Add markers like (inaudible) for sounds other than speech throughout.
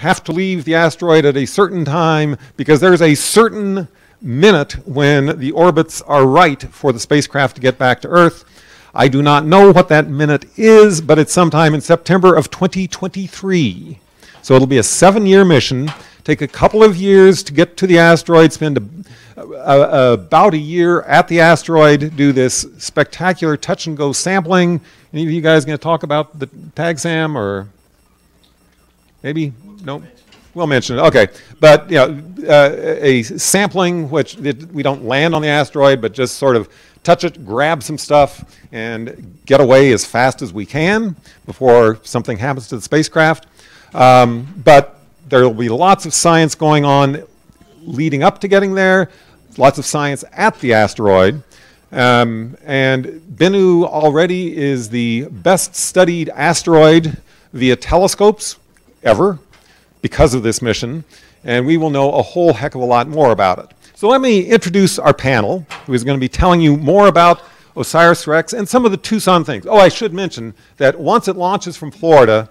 have to leave the asteroid at a certain time because there's a certain minute when the orbits are right for the spacecraft to get back to Earth. I do not know what that minute is, but it's sometime in September of 2023. So it'll be a seven year mission, take a couple of years to get to the asteroid, spend a, a, a, about a year at the asteroid, do this spectacular touch and go sampling. Any of you guys going to talk about the TAGSAM or maybe? No? We'll mention it. Okay, but you know, uh, a sampling which it, we don't land on the asteroid, but just sort of touch it, grab some stuff, and get away as fast as we can before something happens to the spacecraft. Um, but there will be lots of science going on leading up to getting there, lots of science at the asteroid. Um, and Bennu already is the best studied asteroid via telescopes ever because of this mission, and we will know a whole heck of a lot more about it. So let me introduce our panel, who is going to be telling you more about OSIRIS-REx and some of the Tucson things. Oh, I should mention that once it launches from Florida,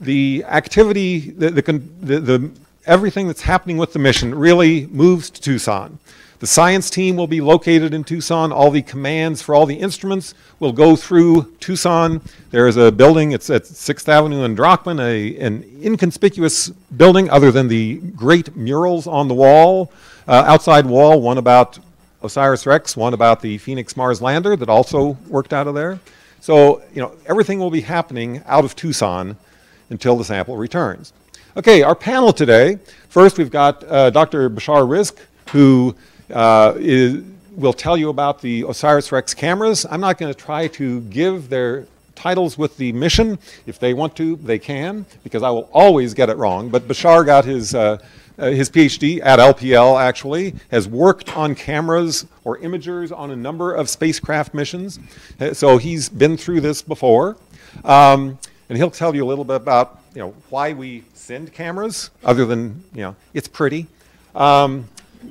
the activity, the, the, the, the everything that's happening with the mission really moves to Tucson. The science team will be located in Tucson. All the commands for all the instruments will go through Tucson. There is a building, it's at 6th Avenue and Drachman, a, an inconspicuous building other than the great murals on the wall, uh, outside wall, one about OSIRIS-REx, one about the Phoenix Mars lander that also worked out of there. So, you know, everything will be happening out of Tucson until the sample returns. Okay, our panel today. First, we've got uh, Dr. Bashar Rizk, who uh, is, will tell you about the OSIRIS-REx cameras. I'm not going to try to give their titles with the mission. If they want to, they can, because I will always get it wrong. But Bashar got his, uh, uh, his PhD at LPL, actually, has worked on cameras or imagers on a number of spacecraft missions. Uh, so he's been through this before. Um, and he'll tell you a little bit about you know, why we send cameras, other than, you know, it's pretty. Um,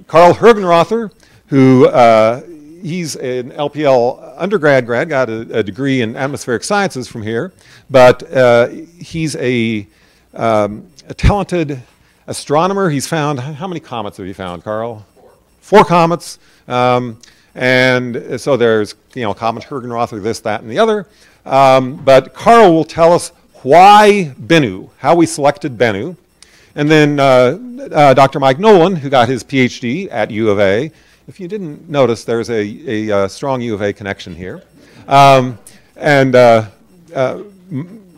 Carl Hergenrother, who uh, he's an LPL undergrad grad, got a, a, degree in atmospheric sciences from here, but uh, he's a, um, a, talented astronomer. He's found, how many comets have you found, Carl? Four. Four comets. Um, and so there's, you know, comet Hergenrother, this, that, and the other. Um, but Carl will tell us why Bennu, how we selected Bennu. And then uh, uh, Dr. Mike Nolan, who got his PhD at U of A. If you didn't notice, there's a, a, uh, strong U of A connection here. Um, and uh,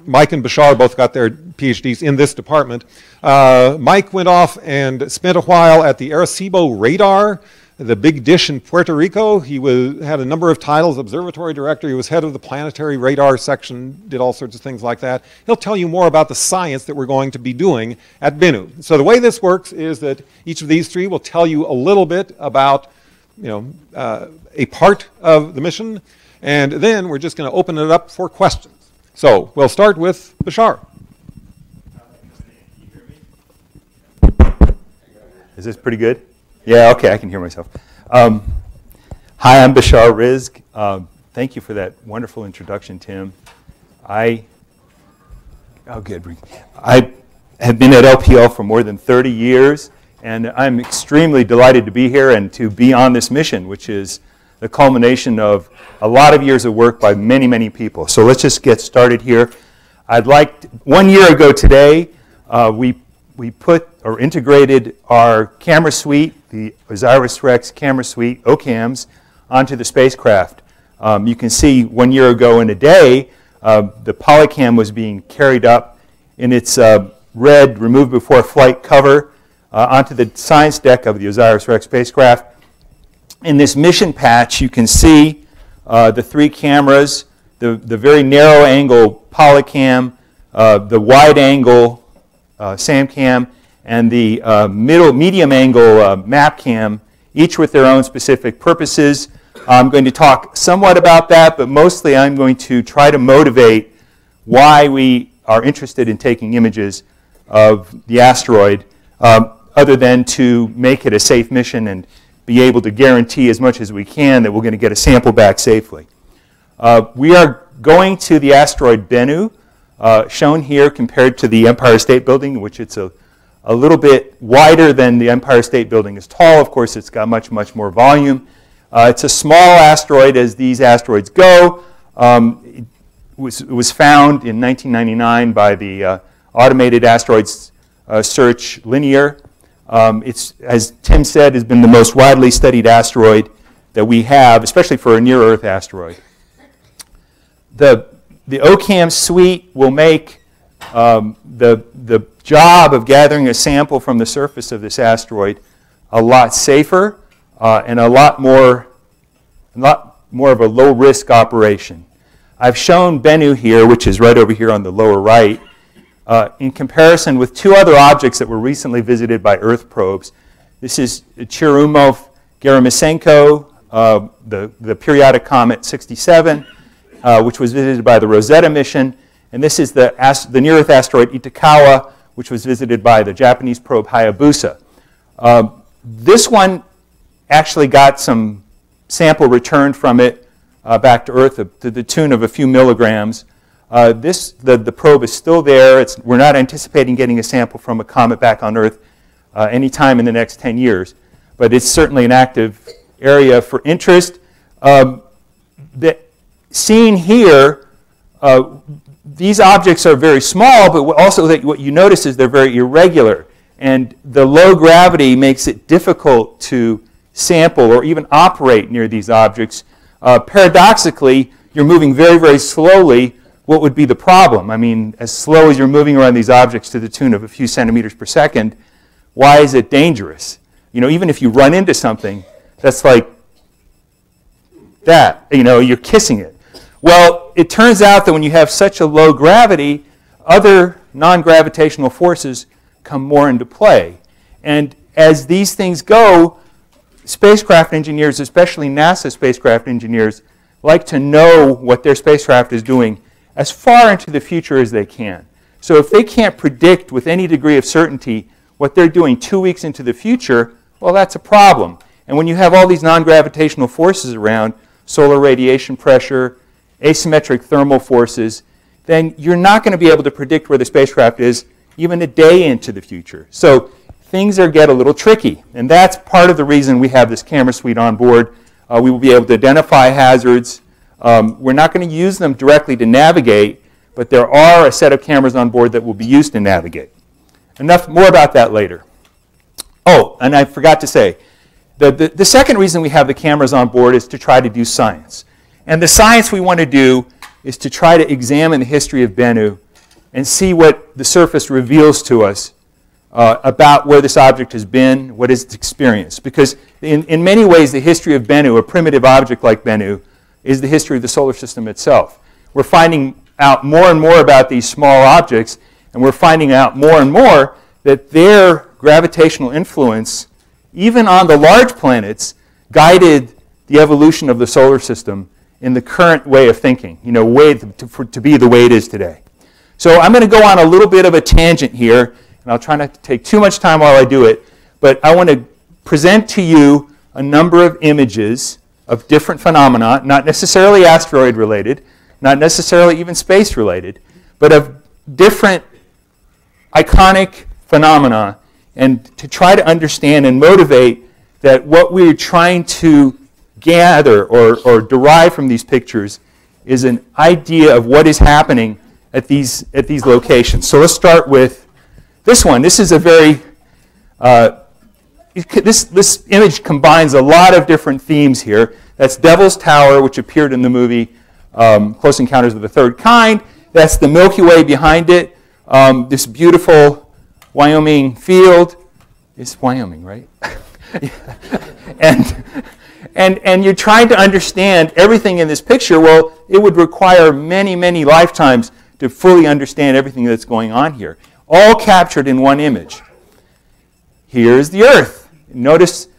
Mike and Bashar both got their PhDs in this department. Mike went off and spent a while at the Arecibo Radar the big dish in Puerto Rico. He was, had a number of titles, observatory director. He was head of the planetary radar section, did all sorts of things like that. He'll tell you more about the science that we're going to be doing at Bennu. So the way this works is that each of these three will tell you a little bit about you know, uh, a part of the mission, and then we're just going to open it up for questions. So we'll start with Bashar. Is this pretty good? Yeah, okay, I can hear myself. Um, hi, I'm Bashar Rizk. Uh, thank you for that wonderful introduction, Tim. I, oh, good. I have been at LPL for more than 30 years, and I'm extremely delighted to be here and to be on this mission, which is the culmination of a lot of years of work by many, many people. So let's just get started here. I'd like, one year ago today, uh, we we put or integrated our camera suite, the OSIRIS-REx camera suite, OCAMs, onto the spacecraft. Um, you can see one year ago in a day, uh, the Polycam was being carried up in its uh, red removed before flight cover uh, onto the science deck of the OSIRIS-REx spacecraft. In this mission patch, you can see uh, the three cameras, the, the very narrow angle Polycam, uh, the wide angle uh, SAMCAM and the uh, middle medium angle uh, MAPCAM, each with their own specific purposes. I'm going to talk somewhat about that, but mostly I'm going to try to motivate why we are interested in taking images of the asteroid, um, other than to make it a safe mission and be able to guarantee as much as we can that we're going to get a sample back safely. Uh, we are going to the asteroid Bennu uh, shown here compared to the Empire State Building, which it's a a little bit wider than the Empire State Building is tall. Of course, it's got much, much more volume. Uh, it's a small asteroid as these asteroids go. Um, it, was, it was found in 1999 by the uh, Automated Asteroids uh, Search Linear. Um, it's, as Tim said, has been the most widely studied asteroid that we have, especially for a near-Earth asteroid. The, the OCAM suite will make um, the, the job of gathering a sample from the surface of this asteroid a lot safer uh, and a lot more, a lot more of a low-risk operation. I've shown Bennu here, which is right over here on the lower right, uh, in comparison with two other objects that were recently visited by Earth probes. This is Churyumov Gerasimenko, uh, the, the periodic comet 67, uh, which was visited by the Rosetta mission. And this is the, the near Earth asteroid Itokawa, which was visited by the Japanese probe Hayabusa. Uh, this one actually got some sample returned from it uh, back to Earth to the tune of a few milligrams. Uh, this, the, the probe is still there. It's, we're not anticipating getting a sample from a comet back on Earth uh, anytime in the next 10 years, but it's certainly an active area for interest. Um, the, seen here, uh, these objects are very small, but also what you notice is they're very irregular. And the low gravity makes it difficult to sample or even operate near these objects. Uh, paradoxically, you're moving very, very slowly what would be the problem? I mean, as slow as you're moving around these objects to the tune of a few centimeters per second, why is it dangerous? You know, even if you run into something, that's like that. You know, you're kissing it. Well, it turns out that when you have such a low gravity, other non gravitational forces come more into play. And as these things go, spacecraft engineers, especially NASA spacecraft engineers, like to know what their spacecraft is doing as far into the future as they can. So if they can't predict with any degree of certainty what they're doing two weeks into the future, well, that's a problem. And when you have all these non gravitational forces around, solar radiation pressure, asymmetric thermal forces, then you're not going to be able to predict where the spacecraft is even a day into the future. So things are get a little tricky. And that's part of the reason we have this camera suite on board. Uh, we will be able to identify hazards um, we're not going to use them directly to navigate, but there are a set of cameras on board that will be used to navigate. Enough more about that later. Oh, and I forgot to say, the, the, the second reason we have the cameras on board is to try to do science. And the science we want to do is to try to examine the history of Bennu and see what the surface reveals to us uh, about where this object has been, what its experience. Because in, in many ways, the history of Bennu, a primitive object like Bennu, is the history of the solar system itself. We're finding out more and more about these small objects, and we're finding out more and more that their gravitational influence, even on the large planets, guided the evolution of the solar system in the current way of thinking, you know, way to, for, to be the way it is today. So I'm going to go on a little bit of a tangent here, and I'll try not to take too much time while I do it, but I want to present to you a number of images of different phenomena, not necessarily asteroid related, not necessarily even space related, but of different iconic phenomena, and to try to understand and motivate that what we're trying to gather or, or derive from these pictures is an idea of what is happening at these, at these locations. So let's start with this one. This is a very uh, this, this image combines a lot of different themes here. That's Devil's Tower, which appeared in the movie um, Close Encounters of the Third Kind. That's the Milky Way behind it. Um, this beautiful Wyoming field. It's Wyoming, right? (laughs) and, and, and you're trying to understand everything in this picture. Well, it would require many, many lifetimes to fully understand everything that's going on here. All captured in one image. Here's the Earth. Notice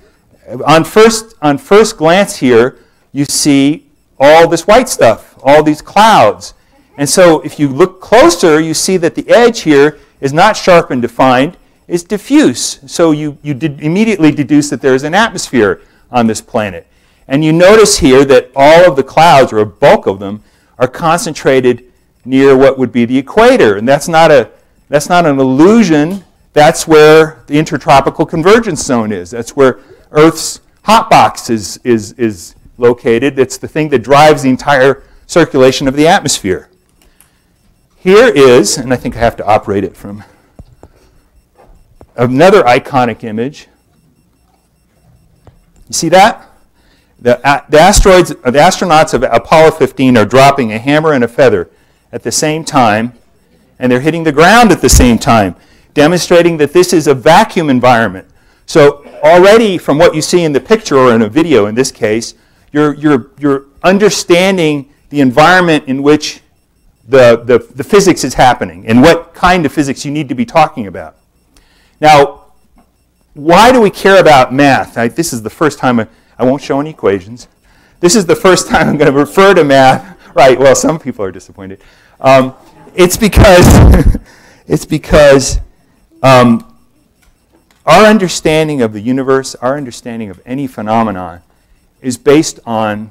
uh, on first, on first glance here, you see all this white stuff, all these clouds. And so if you look closer, you see that the edge here is not sharp and defined, it's diffuse. So you, you did immediately deduce that there is an atmosphere on this planet. And you notice here that all of the clouds, or a bulk of them, are concentrated near what would be the equator. And that's not, a, that's not an illusion that's where the intertropical convergence zone is. That's where Earth's hot box is, is, is located. It's the thing that drives the entire circulation of the atmosphere. Here is, and I think I have to operate it from another iconic image. You see that? The, uh, the asteroids, uh, the astronauts of Apollo 15 are dropping a hammer and a feather at the same time, and they're hitting the ground at the same time, demonstrating that this is a vacuum environment. So already from what you see in the picture or in a video in this case, you're, you're, you're understanding the environment in which the, the, the physics is happening and what kind of physics you need to be talking about. Now, why do we care about math? I, this is the first time I, I won't show any equations. This is the first time I'm going to refer to math. Right, well, some people are disappointed. Um, it's because, (laughs) it's because um, our understanding of the universe, our understanding of any phenomenon, is based on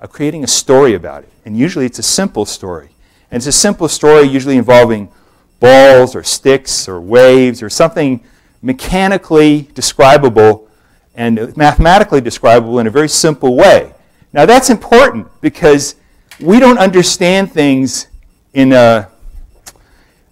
uh, creating a story about it. And usually it's a simple story. And it's a simple story usually involving balls or sticks or waves or something mechanically describable and mathematically describable in a very simple way. Now that's important because we don't understand things in a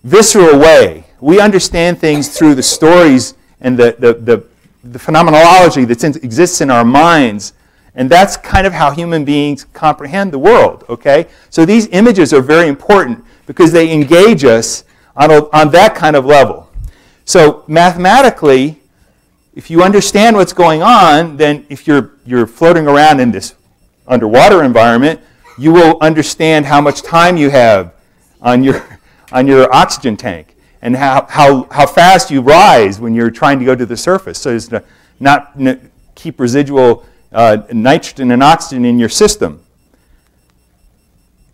visceral way. We understand things through the stories and the, the, the, the phenomenology that exists in our minds and that's kind of how human beings comprehend the world, okay? So these images are very important because they engage us on, a, on that kind of level. So mathematically, if you understand what's going on, then if you're, you're floating around in this underwater environment, you will understand how much time you have on your, (laughs) on your oxygen tank and how, how, how fast you rise when you're trying to go to the surface so as to not keep residual uh, nitrogen and oxygen in your system.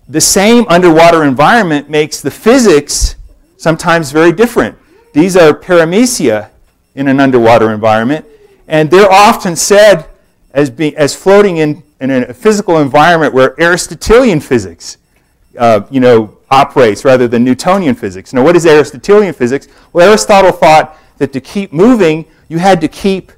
The same underwater environment makes the physics sometimes very different. These are paramecia in an underwater environment, and they're often said as, being, as floating in, in a physical environment where Aristotelian physics uh, you know, operates rather than Newtonian physics. Now, what is Aristotelian physics? Well, Aristotle thought that to keep moving, you had to keep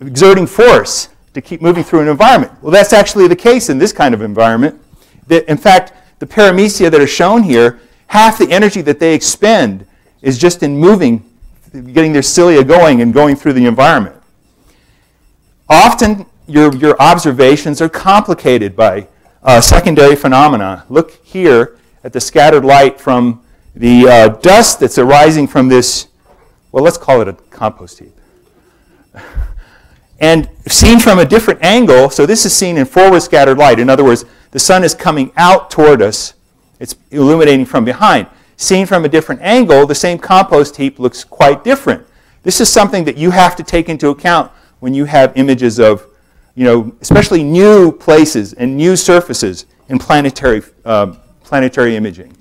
exerting force to keep moving through an environment. Well, that's actually the case in this kind of environment. That, in fact, the paramecia that are shown here, half the energy that they expend is just in moving, getting their cilia going and going through the environment. Often, your, your observations are complicated by uh, secondary phenomena. Look here at the scattered light from the uh, dust that's arising from this, well, let's call it a compost heap. And seen from a different angle, so this is seen in forward scattered light. In other words, the sun is coming out toward us, it's illuminating from behind. Seen from a different angle, the same compost heap looks quite different. This is something that you have to take into account when you have images of, you know, especially new places and new surfaces in planetary, uh, planetary imaging.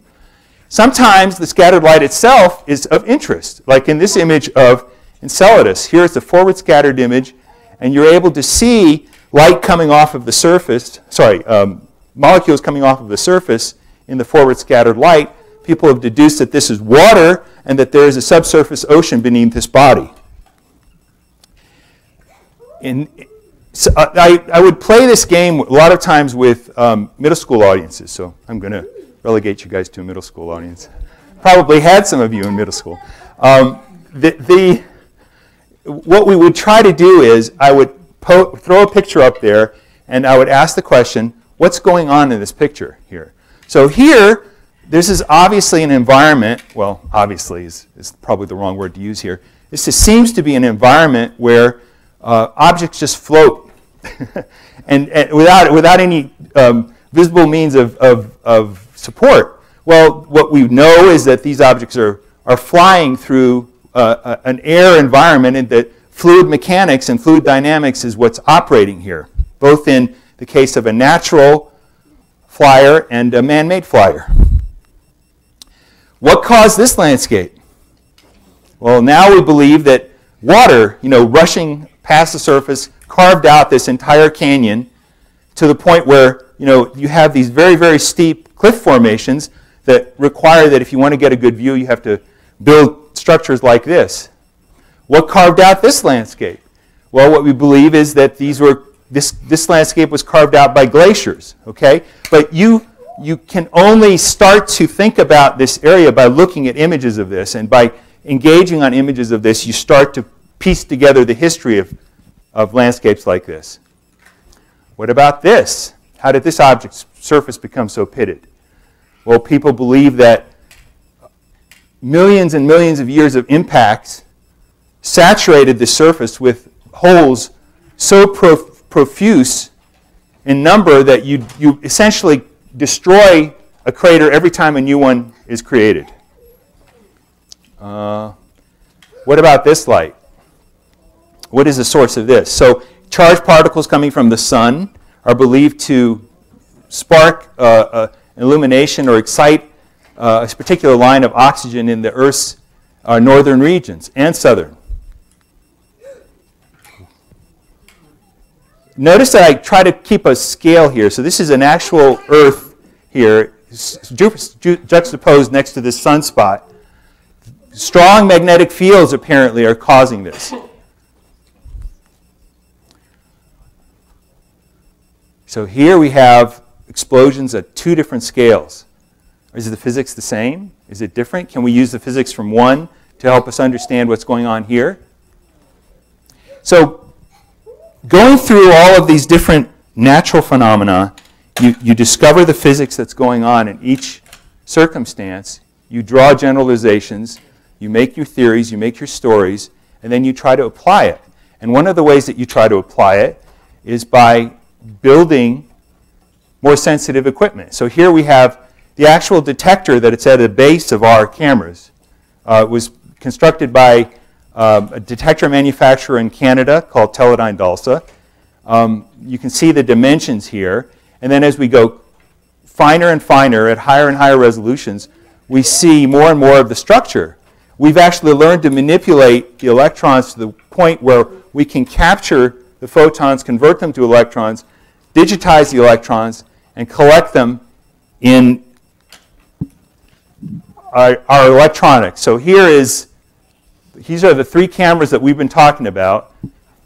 Sometimes the scattered light itself is of interest, like in this image of Enceladus. Here's the forward scattered image and you're able to see light coming off of the surface, sorry, um, molecules coming off of the surface in the forward scattered light, people have deduced that this is water and that there is a subsurface ocean beneath this body. In, so uh, I, I would play this game a lot of times with um, middle school audiences, so I'm going to relegate you guys to a middle school audience. Probably had some of you in middle school. Um, the, the, what we would try to do is I would throw a picture up there and I would ask the question, what's going on in this picture here? So here, this is obviously an environment, well, obviously is, is probably the wrong word to use here. This is, seems to be an environment where uh, objects just float (laughs) and, and, without, without any um, visible means of, of, of support. Well, what we know is that these objects are, are flying through uh, an air environment and that fluid mechanics and fluid dynamics is what's operating here, both in the case of a natural flyer and a man-made flyer. What caused this landscape? Well, now we believe that water, you know, rushing past the surface, carved out this entire canyon to the point where, you know, you have these very, very steep cliff formations that require that if you want to get a good view, you have to build structures like this. What carved out this landscape? Well, what we believe is that these were this, this landscape was carved out by glaciers, okay? But you, you can only start to think about this area by looking at images of this, and by engaging on images of this, you start to piece together the history of, of landscapes like this. What about this? How did this object's surface become so pitted? Well, people believe that millions and millions of years of impacts saturated the surface with holes so prof- profuse in number that you, you essentially destroy a crater every time a new one is created. Uh, what about this light? What is the source of this? So, charged particles coming from the sun are believed to spark uh, uh, illumination or excite uh, a particular line of oxygen in the Earth's uh, northern regions and southern. Notice that I try to keep a scale here. So this is an actual Earth here, juxtaposed next to this sunspot. Strong magnetic fields apparently are causing this. So here we have explosions at two different scales. Is the physics the same? Is it different? Can we use the physics from one to help us understand what's going on here? So, going through all of these different natural phenomena, you, you discover the physics that's going on in each circumstance. You draw generalizations, you make your theories, you make your stories, and then you try to apply it. And one of the ways that you try to apply it is by building more sensitive equipment. So here we have the actual detector that it's at the base of our cameras. Uh, was constructed by uh, a detector manufacturer in Canada called Teledyne DALSA. Um, you can see the dimensions here. And then as we go finer and finer at higher and higher resolutions, we see more and more of the structure. We've actually learned to manipulate the electrons to the point where we can capture the photons, convert them to electrons, digitize the electrons, and collect them in our, our electronics. So here is, these are the three cameras that we've been talking about,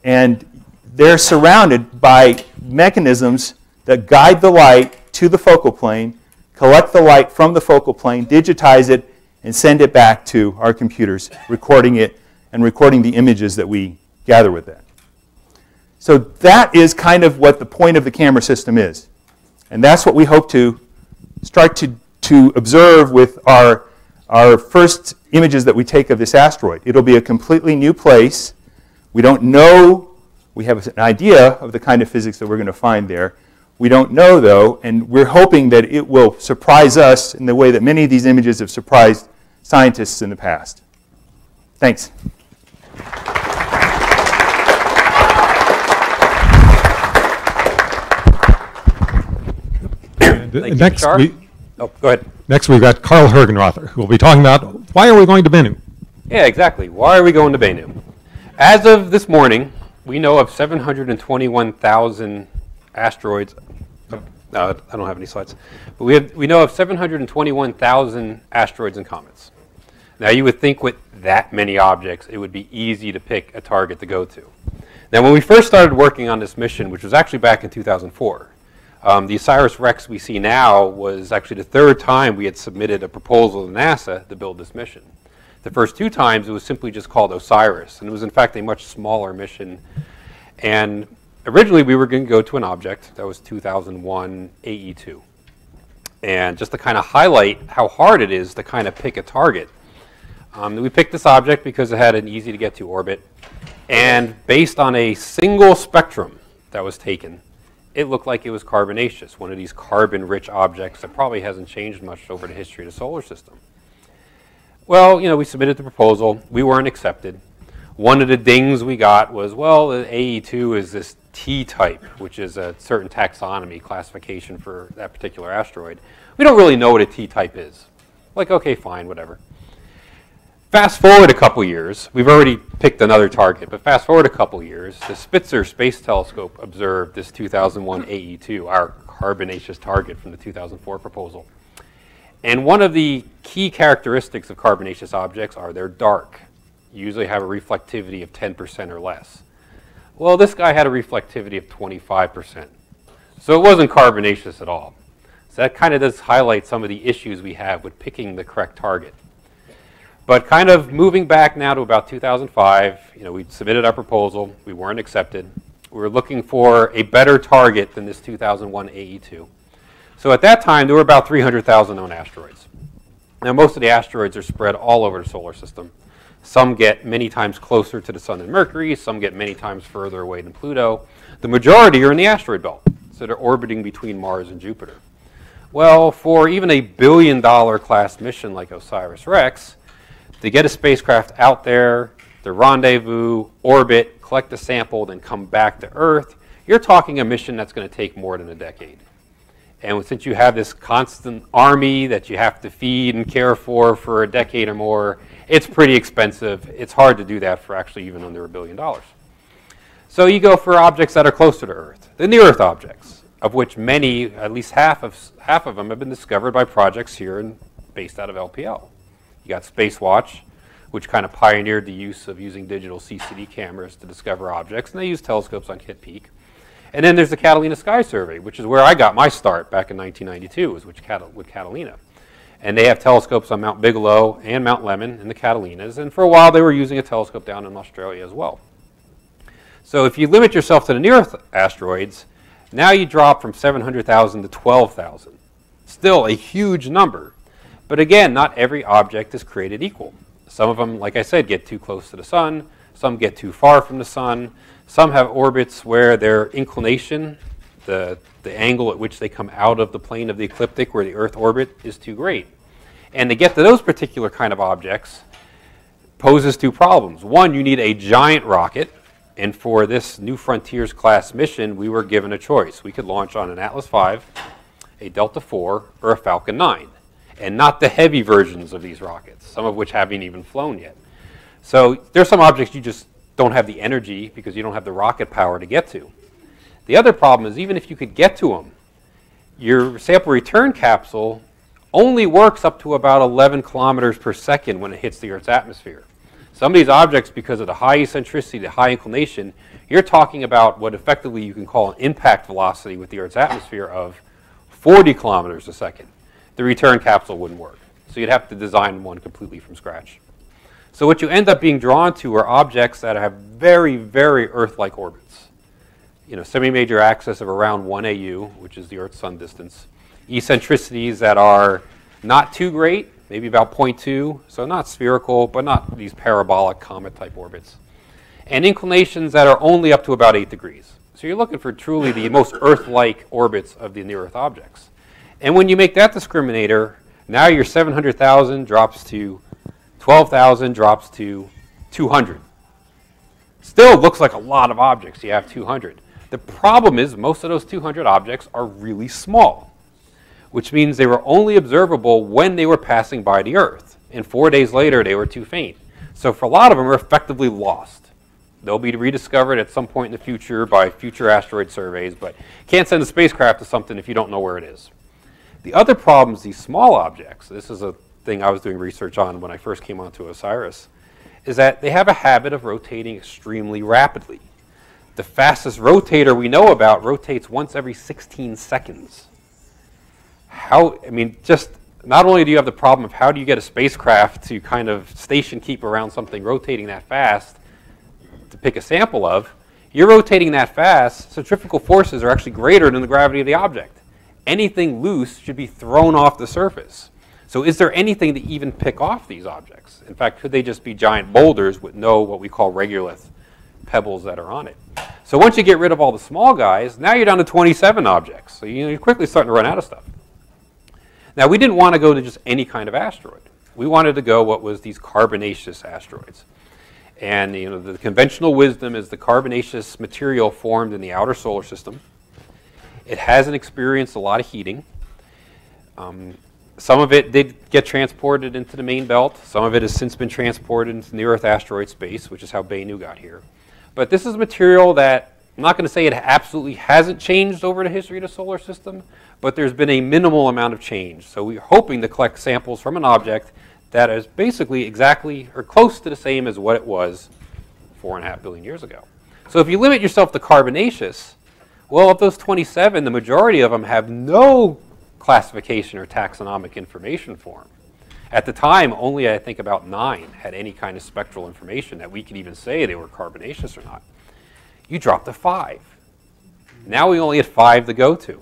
and they're surrounded by mechanisms that guide the light to the focal plane, collect the light from the focal plane, digitize it, and send it back to our computers, recording it and recording the images that we gather with that. So that is kind of what the point of the camera system is. And that's what we hope to start to, to observe with our, our first images that we take of this asteroid. It'll be a completely new place. We don't know, we have an idea of the kind of physics that we're going to find there. We don't know, though, and we're hoping that it will surprise us in the way that many of these images have surprised scientists in the past. Thanks. (coughs) Thank next, you, we, oh, go ahead. next we've got Carl Hergenrother, who will be talking about why are we going to Bennu? Yeah, exactly. Why are we going to Bennu? As of this morning, we know of 721,000 asteroids. Uh, I don't have any slides, but we have we know of 721,000 asteroids and comets. Now, you would think with that many objects, it would be easy to pick a target to go to. Now, when we first started working on this mission, which was actually back in 2004, um, the OSIRIS-REx we see now was actually the third time we had submitted a proposal to NASA to build this mission. The first two times it was simply just called OSIRIS, and it was in fact a much smaller mission. And originally we were going to go to an object that was 2001 AE2. And just to kind of highlight how hard it is to kind of pick a target, um, we picked this object because it had an easy to get to orbit. And based on a single spectrum that was taken, it looked like it was carbonaceous, one of these carbon-rich objects that probably hasn't changed much over the history of the solar system. Well, you know, we submitted the proposal. We weren't accepted. One of the dings we got was, well, the AE2 is this T-type, which is a certain taxonomy classification for that particular asteroid. We don't really know what a T-type is. Like, okay, fine, whatever. Fast forward a couple years, we've already picked another target, but fast forward a couple years, the Spitzer Space Telescope observed this 2001 AE2, our carbonaceous target from the 2004 proposal. And one of the key characteristics of carbonaceous objects are they're dark. Usually have a reflectivity of 10% or less. Well, this guy had a reflectivity of 25%. So it wasn't carbonaceous at all. So that kind of does highlight some of the issues we have with picking the correct target. But kind of moving back now to about 2005, you know, we submitted our proposal. We weren't accepted. We were looking for a better target than this 2001 AE2. So at that time, there were about 300,000 known asteroids. Now, most of the asteroids are spread all over the solar system. Some get many times closer to the Sun than Mercury. Some get many times further away than Pluto. The majority are in the asteroid belt, so they're orbiting between Mars and Jupiter. Well, for even a billion dollar class mission like OSIRIS To get a spacecraft out there, to rendezvous, orbit, collect the sample, then come back to Earth, you're talking a mission that's going to take more than a decade. And since you have this constant army that you have to feed and care for for a decade or more, it's pretty expensive. It's hard to do that for actually even under a billion dollars. So you go for objects that are closer to Earth, the near Earth objects, of which many, at least half of, half of them, have been discovered by projects here and based out of LPL. You got Spacewatch, which kind of pioneered the use of using digital CCD cameras to discover objects, and they use telescopes on Kitt Peak. And then there's the Catalina Sky Survey, which is where I got my start back in 1992, was with, Catalina. And they have telescopes on Mount Bigelow and Mount Lemmon in the Catalinas, and for a while they were using a telescope down in Australia as well. So if you limit yourself to the near-Earth asteroids, now you drop from 700,000 to 12,000. Still a huge number, but again, not every object is created equal. Some of them, like I said, get too close to the sun. Some get too far from the sun. Some have orbits where their inclination, the, the angle at which they come out of the plane of the ecliptic where the Earth orbit is too great. And to get to those particular kind of objects poses two problems. One, you need a giant rocket. And for this New Frontiers class mission, we were given a choice. We could launch on an Atlas V, a Delta IV, or a Falcon 9 and not the heavy versions of these rockets, some of which haven't even flown yet. So there's some objects you just don't have the energy because you don't have the rocket power to get to. The other problem is even if you could get to them, your sample return capsule only works up to about 11 kilometers per second when it hits the Earth's atmosphere. Some of these objects, because of the high eccentricity, the high inclination, you're talking about what effectively you can call an impact velocity with the Earth's atmosphere of 40 kilometers a second the return capsule wouldn't work. So you'd have to design one completely from scratch. So what you end up being drawn to are objects that have very, very Earth-like orbits. You know, semi-major axis of around 1 AU, which is the Earth-Sun distance. Eccentricities that are not too great, maybe about 0.2, so not spherical, but not these parabolic comet-type orbits. And inclinations that are only up to about 8 degrees. So you're looking for truly the most Earth-like orbits of the near-Earth objects. And when you make that discriminator, now your 700,000 drops to 12,000 drops to 200. Still looks like a lot of objects. You have 200. The problem is most of those 200 objects are really small, which means they were only observable when they were passing by the Earth. And four days later, they were too faint. So for a lot of them, are effectively lost. They'll be rediscovered at some point in the future by future asteroid surveys, but can't send a spacecraft to something if you don't know where it is. The other problem is these small objects. This is a thing I was doing research on when I first came onto OSIRIS, is that they have a habit of rotating extremely rapidly. The fastest rotator we know about rotates once every 16 seconds. How, I mean, just not only do you have the problem of how do you get a spacecraft to kind of station keep around something rotating that fast to pick a sample of, you're rotating that fast, centrifugal forces are actually greater than the gravity of the object anything loose should be thrown off the surface. So is there anything to even pick off these objects? In fact, could they just be giant boulders with no what we call regolith pebbles that are on it? So once you get rid of all the small guys, now you're down to 27 objects. So you're quickly starting to run out of stuff. Now we didn't want to go to just any kind of asteroid. We wanted to go what was these carbonaceous asteroids. And you know, the conventional wisdom is the carbonaceous material formed in the outer solar system it hasn't experienced a lot of heating. Um, some of it did get transported into the main belt. Some of it has since been transported into near Earth asteroid space, which is how Bennu got here. But this is material that I'm not going to say it absolutely hasn't changed over the history of the solar system, but there's been a minimal amount of change. So we're hoping to collect samples from an object that is basically exactly or close to the same as what it was four and a half billion years ago. So if you limit yourself to carbonaceous, well, of those 27, the majority of them have no classification or taxonomic information for them. At the time, only I think about nine had any kind of spectral information that we could even say they were carbonaceous or not. You dropped to five. Now we only had five to go to.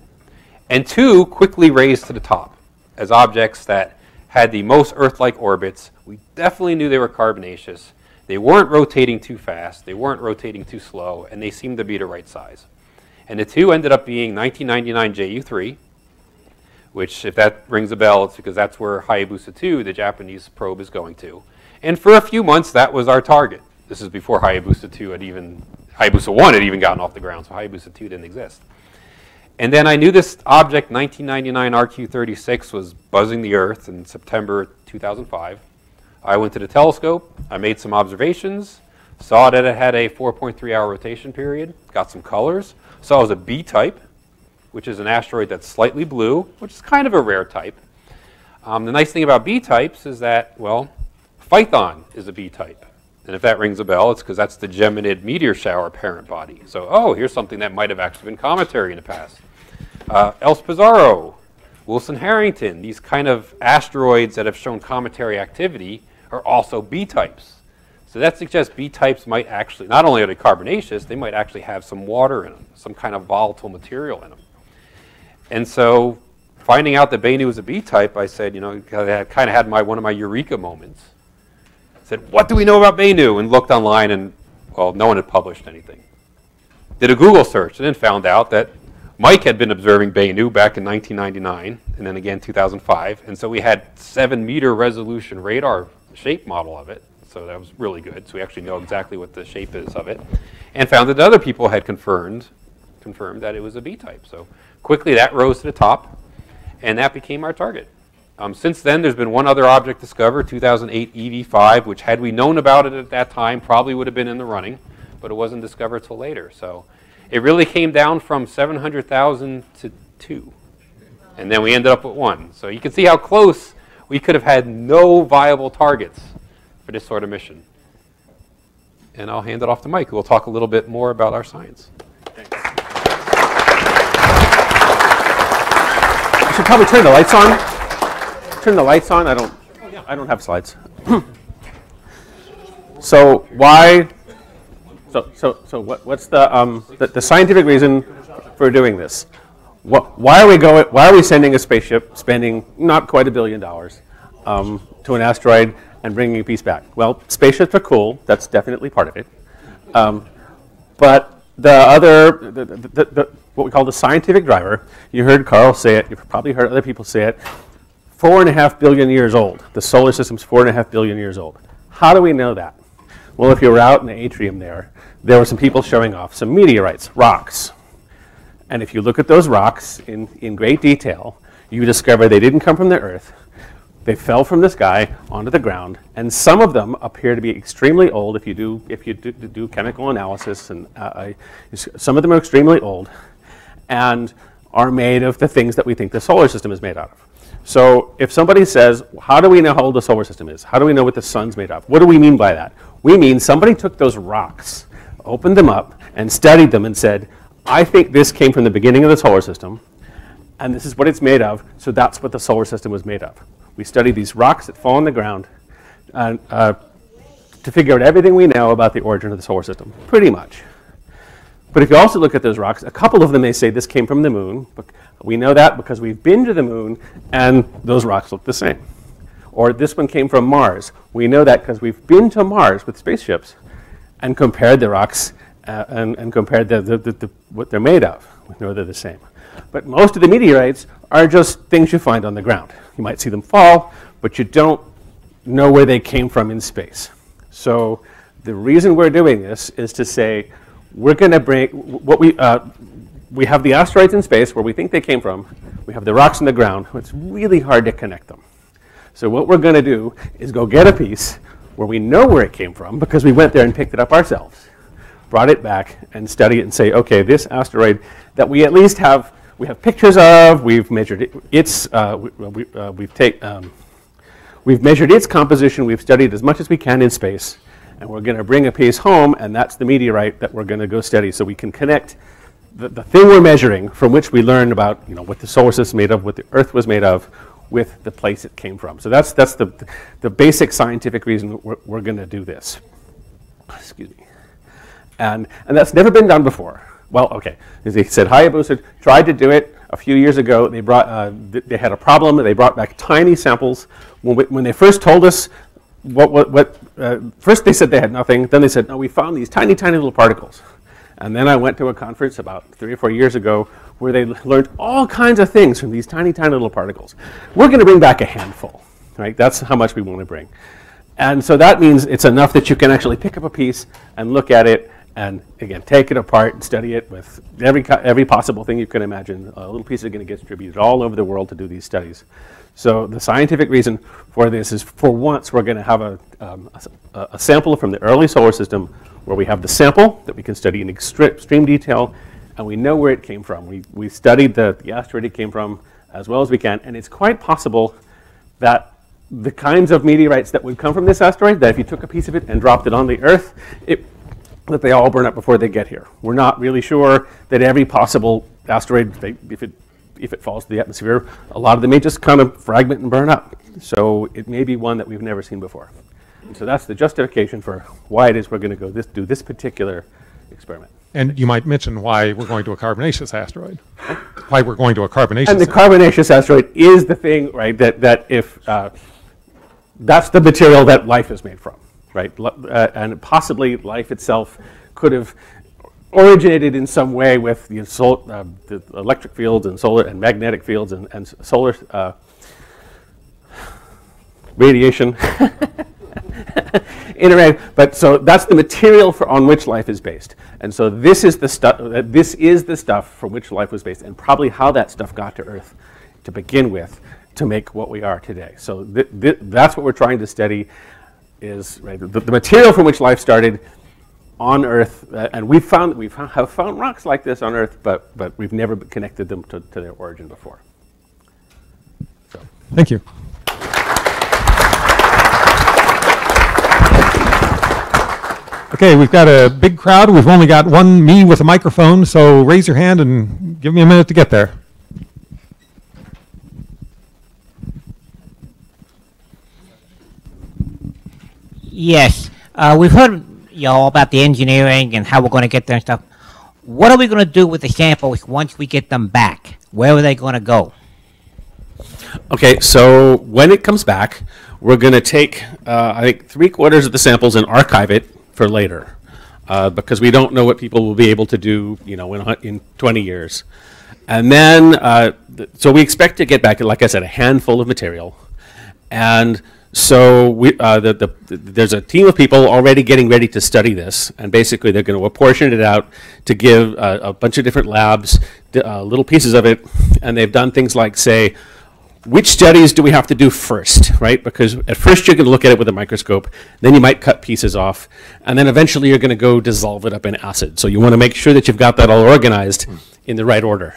And two quickly raised to the top as objects that had the most Earth-like orbits. We definitely knew they were carbonaceous. They weren't rotating too fast. They weren't rotating too slow. And they seemed to be the right size. And the two ended up being 1999 JU3, which if that rings a bell, it's because that's where Hayabusa 2, the Japanese probe, is going to. And for a few months, that was our target. This is before Hayabusa 2 had even, Hayabusa 1 had even gotten off the ground, so Hayabusa 2 didn't exist. And then I knew this object, 1999 RQ36, was buzzing the Earth in September 2005. I went to the telescope, I made some observations, saw that it had a 4.3 hour rotation period, got some colors, saw was a B type, which is an asteroid that's slightly blue, which is kind of a rare type. Um, the nice thing about B types is that, well, Phaethon is a B type. And if that rings a bell, it's because that's the Geminid meteor shower parent body. So, oh, here's something that might have actually been cometary in the past. Uh, Elst-Pizarro, Wilson Harrington, these kind of asteroids that have shown cometary activity are also B types. So that suggests B types might actually, not only are they carbonaceous, they might actually have some water in them, some kind of volatile material in them. And so finding out that Bennu was a B type, I said, you know, I kind of had my, one of my eureka moments said, what do we know about Bennu? And looked online and, well, no one had published anything. Did a Google search and then found out that Mike had been observing Bennu back in 1999 and then again 2005. And so we had seven meter resolution radar shape model of it. So that was really good. So we actually know exactly what the shape is of it. And found that other people had confirmed, confirmed that it was a B type. So quickly that rose to the top and that became our target. Um, since then, there's been one other object discovered, 2008 EV5, which had we known about it at that time, probably would have been in the running, but it wasn't discovered till later. So it really came down from 700,000 to two. And then we ended up with one. So you can see how close we could have had no viable targets for this sort of mission. And I'll hand it off to Mike, who will talk a little bit more about our science. Thanks. I should probably turn the lights on turn the lights on? I don't. I don't have slides. (clears throat) so why? So so so what, what's the, um, the the scientific reason for doing this? What, why are we going? Why are we sending a spaceship, spending not quite a billion dollars, um, to an asteroid and bringing a piece back? Well, spaceships are cool. That's definitely part of it. Um, but the other, the, the, the, what we call the scientific driver, you heard Carl say it. You've probably heard other people say it four and a half billion years old. The solar system's four and a half billion years old. How do we know that? Well, if you were out in the atrium there, there were some people showing off some meteorites, rocks. And if you look at those rocks in, in great detail, you discover they didn't come from the Earth. They fell from the sky onto the ground, and some of them appear to be extremely old. If you do, if you do, do chemical analysis, and uh, some of them are extremely old, and are made of the things that we think the solar system is made out of. So if somebody says, how do we know how old the solar system is? How do we know what the sun's made of? What do we mean by that? We mean somebody took those rocks, opened them up, and studied them and said, I think this came from the beginning of the solar system, and this is what it's made of, so that's what the solar system was made of. We study these rocks that fall on the ground uh, uh, to figure out everything we know about the origin of the solar system, pretty much. But if you also look at those rocks, a couple of them may say this came from the moon. But we know that because we've been to the moon and those rocks look the same. Or this one came from Mars. We know that because we've been to Mars with spaceships and compared the rocks uh, and, and, compared the, the, the, what they're made of. We know they're the same. But most of the meteorites are just things you find on the ground. You might see them fall, but you don't know where they came from in space. So the reason we're doing this is to say, we're going to bring what we uh, we have the asteroids in space where we think they came from. We have the rocks in the ground. It's really hard to connect them. So what we're going to do is go get a piece where we know where it came from because we went there and picked it up ourselves. brought it back and study it and say, okay, this asteroid that we at least have, we have pictures of, we've measured it, its, uh, we, we, uh, we've take, um, We've measured its composition, we've studied as much as we can in space, and we're going to bring a piece home, and that's the meteorite that we're going to go study so we can connect the, the thing we're measuring from which we learned about you know, what the solar system made of, what the Earth was made of, with the place it came from. So that's, that's the, the basic scientific reason we're, we're going to do this. Excuse me. And, and that's never been done before. Well, okay. He said, Hayabusa tried to do it a few years ago. They, brought, uh, th- they had a problem. They brought back tiny samples. When, we, when they first told us what, what, what uh, first they said they had nothing. Then they said, no, we found these tiny, tiny little particles. And then I went to a conference about three or four years ago where they learned all kinds of things from these tiny, tiny little particles. We're going to bring back a handful, right? That's how much we want to bring. And so that means it's enough that you can actually pick up a piece and look at it and again take it apart and study it with every, every possible thing you can imagine. A little piece is going to get distributed all over the world to do these studies. So the scientific reason for this is for once we're going to have a, um, a, a, sample from the early solar system where we have the sample that we can study in extreme detail and we know where it came from. We, we studied the, the asteroid it came from as well as we can and it's quite possible that the kinds of meteorites that would come from this asteroid, that if you took a piece of it and dropped it on the Earth, it, that they all burn up before they get here. We're not really sure that every possible asteroid, they, if, it, if it falls to the atmosphere, a lot of them may just kind of fragment and burn up. So it may be one that we've never seen before. And so that's the justification for why it is we're going to go this, do this particular experiment. And you might mention why we're going to a carbonaceous asteroid. why we're going to a carbonaceous. And the carbonaceous asteroid is the thing, right? That that if uh, that's the material that life is made from, right? Uh, and possibly life itself could have originated in some way with the, sol- uh, the electric fields and solar and magnetic fields and, and solar uh, radiation. (laughs) Interact, but so that's the material for, on which life is based, and so this is the stuff. Uh, this is the stuff from which life was based, and probably how that stuff got to Earth to begin with to make what we are today. So th- th- that's what we're trying to study is right, the, the, material from which life started on Earth, uh, and we've found we have found rocks like this on Earth, but but we've never connected them to, to their origin before. So. Thank you. Okay, we've got a big crowd. We've only got one me with a microphone, so raise your hand and give me a minute to get there. Yes, uh, we've heard y'all about the engineering and how we're going to get there and stuff. What are we going to do with the samples once we get them back? Where are they going to go? Okay, so when it comes back, we're going to take, uh, I think, three quarters of the samples and archive it for later, uh, because we don't know what people will be able to do, you know, in, in 20 years. And then, uh, th- so we expect to get back, like I said, a handful of material, and so we, uh, the, the, there's a team of people already getting ready to study this, and basically they're going to apportion it out to give uh, a bunch of different labs uh, little pieces of it, and they've done things like say, which studies do we have to do first, right? Because at first you're going to look at it with a microscope, then you might cut pieces off, and then eventually you're going to go dissolve it up in acid. So you want to make sure that you've got that all organized in the right order.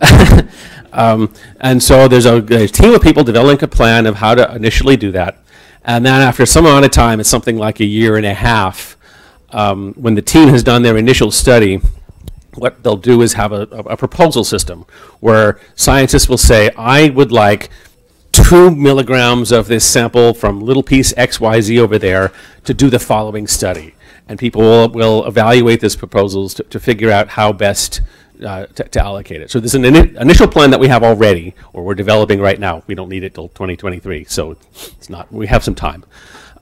(laughs) Um, and so there's a, a, team of people developing a plan of how to initially do that. And then after some amount of time, it's something like a year and a half, um, when the team has done their initial study, what they'll do is have a, a, proposal system where scientists will say, I would like two milligrams of this sample from little piece XYZ over there to do the following study. And people will, will evaluate these proposals to, to figure out how best uh, to, to, allocate it. So there's an in initial plan that we have already, or we're developing right now. We don't need it till 2023, so it's not. We have some time,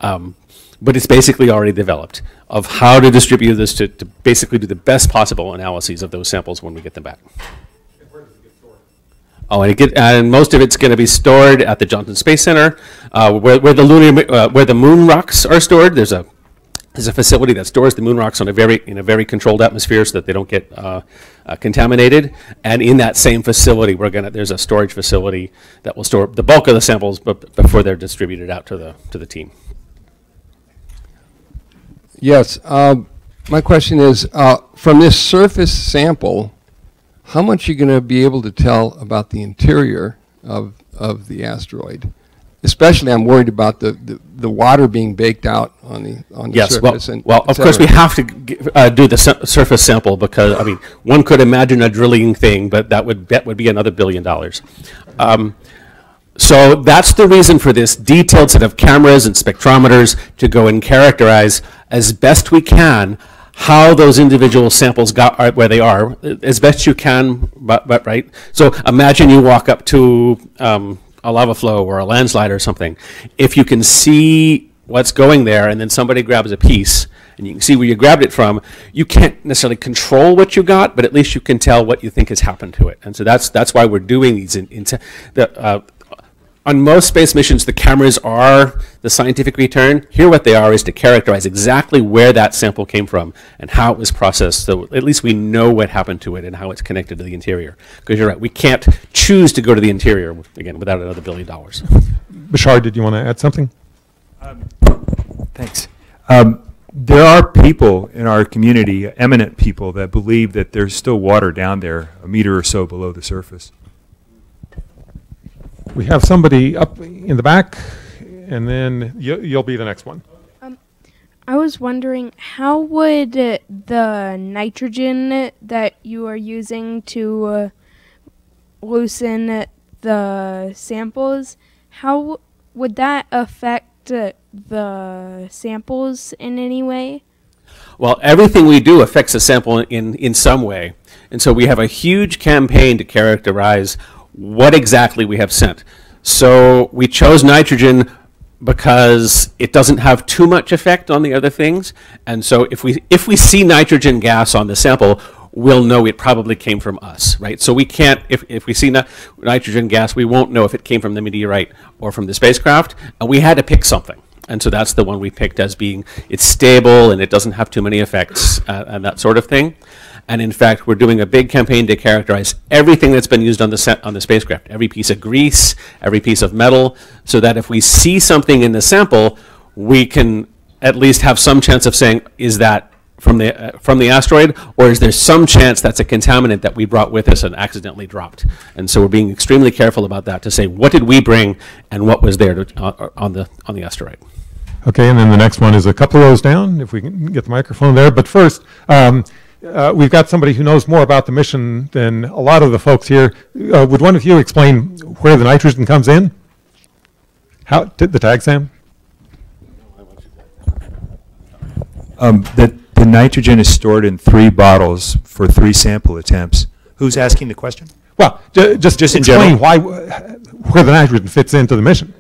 um, but it's basically already developed of how to distribute this to, to basically do the best possible analyses of those samples when we get them back. Oh, and, get, and, most of it's going to be stored at the Johnson Space Center, uh, where, where, the lunar, uh, where the moon rocks are stored. There's a there's a facility that stores the moon rocks on a very in a very controlled atmosphere so that they don't get uh, uh, contaminated. And in that same facility, we're gonna there's a storage facility that will store the bulk of the samples, before they're distributed out to the to the team. Yes. Um, My question is, uh, from this surface sample, how much are you going to be able to tell about the interior of, of the asteroid? Especially, I'm worried about the, the, the water being baked out on the, on the Yes, well, and well, of course, we have to uh, do the su- surface sample because, I mean, one could imagine a drilling thing, but that would, that would be another billion dollars. Um, So that's the reason for this detailed set of cameras and spectrometers to go and characterize as best we can how those individual samples got are where they are, uh, as best you can, but, but right? So imagine you walk up to um, a lava flow or a landslide or something. If you can see what's going there and then somebody grabs a piece and you can see where you grabbed it from, you can't necessarily control what you got, but at least you can tell what you think has happened to it. And so that's, that's why we're doing these in, in the, uh, on most space missions, the cameras are the scientific return. Here, what they are is to characterize exactly where that sample came from and how it was processed, so at least we know what happened to it and how it's connected to the interior. Because you're right, we can't choose to go to the interior, again, without another billion dollars. Bashar, did you want to add something? Thanks. Um, there are people in our community, eminent people, that believe that there's still water down there, a meter or so below the surface. We have somebody up in the back, and then you, you'll be the next one. I was wondering how would uh, the nitrogen that you are using to uh, loosen the samples, how would that affect uh, the samples in any way? Well, everything we do affects the sample in, in some way. And so we have a huge campaign to characterize what exactly we have sent. So we chose nitrogen because it doesn't have too much effect on the other things. And so if we, if we see nitrogen gas on the sample, we'll know it probably came from us, right? So we can't, if, if we see ni- nitrogen gas, we won't know if it came from the meteorite or from the spacecraft. And we had to pick something. And so that's the one we picked as being, it's stable and it doesn't have too many effects uh, and that sort of thing. And in fact, we're doing a big campaign to characterize everything that's been used on the on the spacecraft, every piece of grease, every piece of metal, so that if we see something in the sample, we can at least have some chance of saying, is that from the, uh, from the asteroid, or is there some chance that's a contaminant that we brought with us and accidentally dropped? And so we're being extremely careful about that to say, what did we bring and what was there to, uh, on the, on the asteroid? Okay, and then the next one is a couple rows down, if we can get the microphone there. But first, um, uh, we've got somebody who knows more about the mission than a lot of the folks here. Uh, would one of you explain where the nitrogen comes in? How, did the tag, Sam? Um, the, the nitrogen is stored in three bottles for three sample attempts. Who's asking the question? Well, ju- just, Just in explain general? why, where the nitrogen fits into the mission.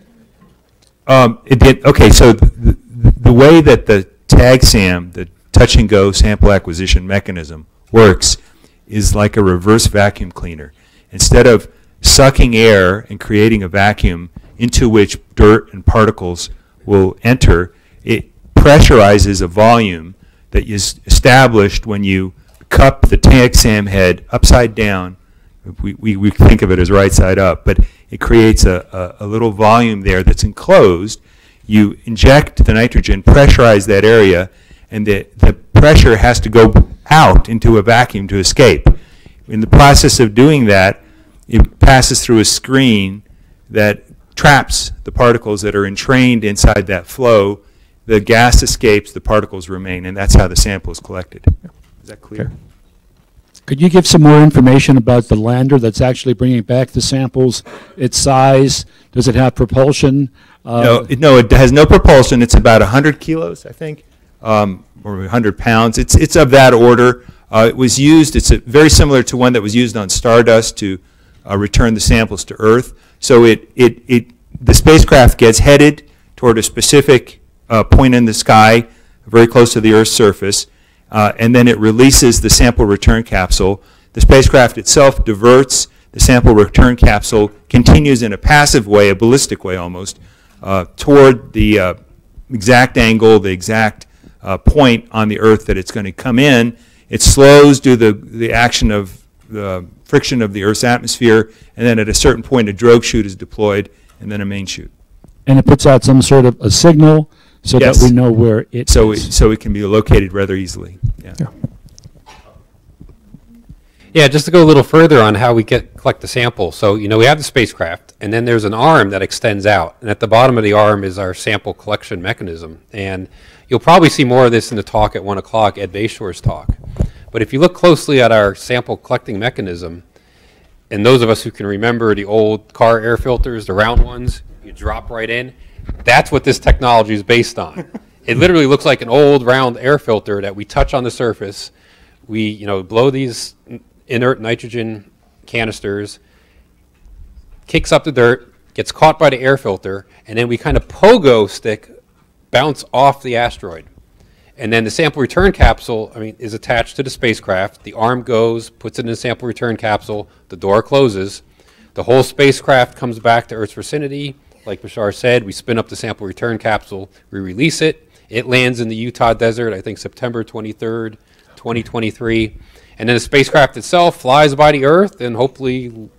Um, it did, okay, so the, the, the way that the TAGSAM, the touch and go sample acquisition mechanism, works is like a reverse vacuum cleaner. Instead of sucking air and creating a vacuum into which dirt and particles will enter, it pressurizes a volume that is established when you cup the TAGSAM head upside down we, we, we think of it as right side up, but it creates a, a, a little volume there that's enclosed. You inject the nitrogen, pressurize that area, and the, the pressure has to go out into a vacuum to escape. In the process of doing that, it passes through a screen that traps the particles that are entrained inside that flow. The gas escapes, the particles remain, and that's how the sample is collected. Is that clear? Okay. Could you give some more information about the lander that's actually bringing back the samples, its size? Does it have propulsion? Uh, No, it, no, it has no propulsion. It's about 100 kilos, I think, um, or 100 pounds. It's, it's of that order. Uh, it was used, it's a, very similar to one that was used on Stardust to uh, return the samples to Earth. So it, it, it, the spacecraft gets headed toward a specific uh, point in the sky, very close to the Earth's surface, uh, and then it releases the sample return capsule. The spacecraft itself diverts. The sample return capsule continues in a passive way, a ballistic way almost, uh, toward the uh, exact angle, the exact uh, point on the Earth that it's going to come in. It slows due to the, the action of the friction of the Earth's atmosphere, and then at a certain point, a drogue chute is deployed, and then a main chute. And it puts out some sort of a signal so Yes. that we know where it So it, is. so it can be located rather easily. Yeah. Yeah, just to go a little further on how we get collect the sample. So, you know, we have the spacecraft, and then there's an arm that extends out, and at the bottom of the arm is our sample collection mechanism. And you'll probably see more of this in the talk at one o'clock, Ed Beshore's talk. But if you look closely at our sample collecting mechanism, and those of us who can remember the old car air filters, the round ones, you drop right in. That's what this technology is based on. (laughs) it literally looks like an old round air filter that we touch on the surface. We, you know, blow these inert nitrogen canisters, kicks up the dirt, gets caught by the air filter, and then we kind of pogo stick bounce off the asteroid. And then the sample return capsule, I mean, is attached to the spacecraft. The arm goes, puts it in the sample return capsule, the door closes. The whole spacecraft comes back to Earth's vicinity. Like Bashar said, we spin up the sample return capsule, we release it. It lands in the Utah desert, I think September 23rd, 2023. And then the spacecraft itself flies by the Earth, and hopefully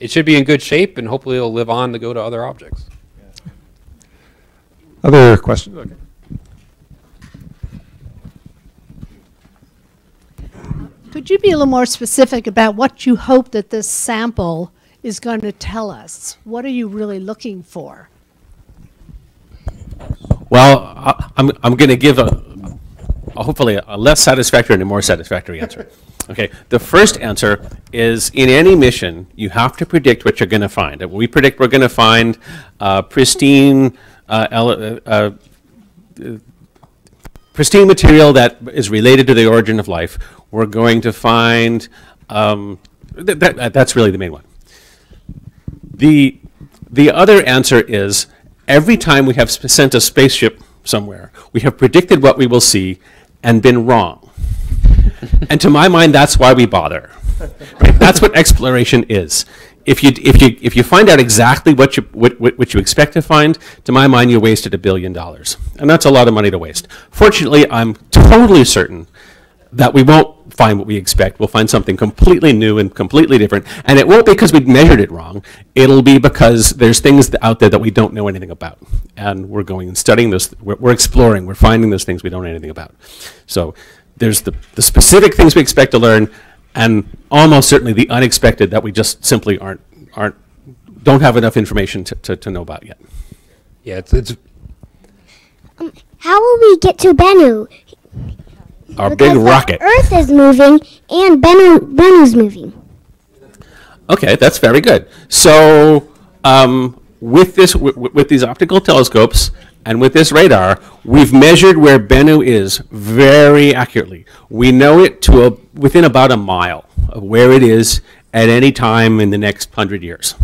it should be in good shape, and hopefully it'll live on to go to other objects. Other questions? Okay. Could you be a little more specific about what you hope that this sample is going to tell us? What are you really looking for? Well, I- I'm, I'm going to give a, a- hopefully a less satisfactory and a more satisfactory answer. (laughs) Okay, the first answer is in any mission, you have to predict what you're going to find. We predict we're going to find uh, pristine, uh, uh, uh, pristine material that is related to the origin of life. We're going to find, um, th- that, that's really the main one. The, the other answer is every time we have sent a spaceship somewhere, we have predicted what we will see and been wrong. and to my mind, that's why we bother. Right? That's what exploration is. If you, if, you, if you find out exactly what you, what, what, you expect to find, to my mind, you wasted a billion dollars. And that's a lot of money to waste. Fortunately, I'm totally certain that we won't find what we expect. We'll find something completely new and completely different. And it won't be because we measured it wrong. It'll be because there's things out there that we don't know anything about. And we're going and studying those, we're, we're exploring, we're finding those things we don't know anything about. So there's the, the specific things we expect to learn, and almost certainly the unexpected that we just simply aren't, aren't, don't have enough information to, to, to know about yet. Yeah, it's, it's How will we get to Bennu? Our Because big the rocket. Earth is moving and Bennu Bennu's moving. Okay, that's very good. So, um, with this, w- w- with these optical telescopes and with this radar, we've measured where Bennu is very accurately. We know it to a, within about a mile of where it is at any time in the next hundred years.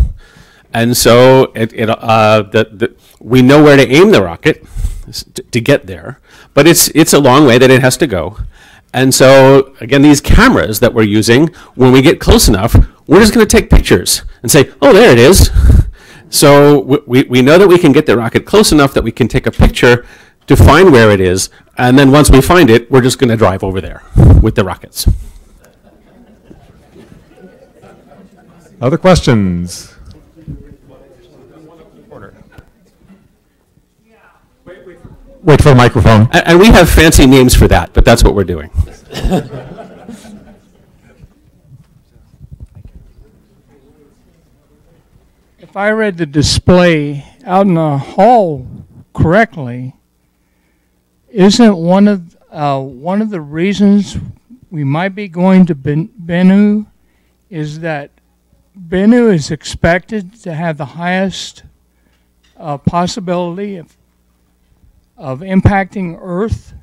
And so, it, it, uh, the, the, we know where to aim the rocket to, to get there, but it's it's a long way that it has to go. And so, again, these cameras that we're using, when we get close enough, we're just going to take pictures and say, oh, there it is. So we, we, we know that we can get the rocket close enough that we can take a picture to find where it is. And then once we find it, we're just going to drive over there with the rockets. Other questions? Wait for the microphone. And, and we have fancy names for that, but that's what we're doing. (laughs) If I read the display out in the hall correctly, isn't one of uh, one of the reasons we might be going to ben- Bennu is that Bennu is expected to have the highest uh, possibility of of impacting Earth